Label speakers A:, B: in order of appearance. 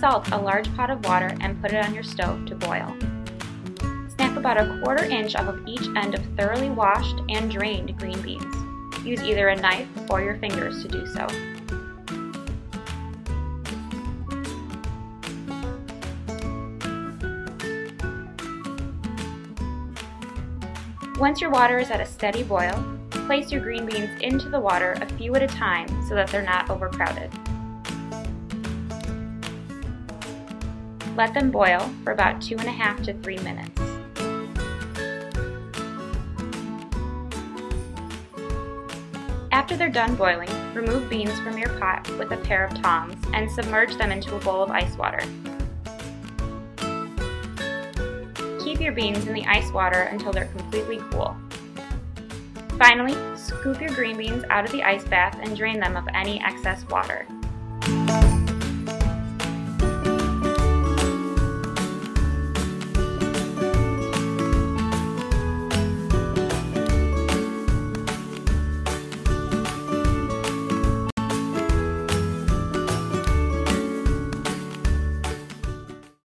A: yourself a large pot of water and put it on your stove to boil. Snap about a quarter inch off of each end of thoroughly washed and drained green beans. Use either a knife or your fingers to do so. Once your water is at a steady boil, place your green beans into the water a few at a time so that they're not overcrowded. Let them boil for about two and a half to three minutes. After they're done boiling, remove beans from your pot with a pair of tongs and submerge them into a bowl of ice water. Keep your beans in the ice water until they're completely cool. Finally, scoop your green beans out of the ice bath and drain them of any excess water.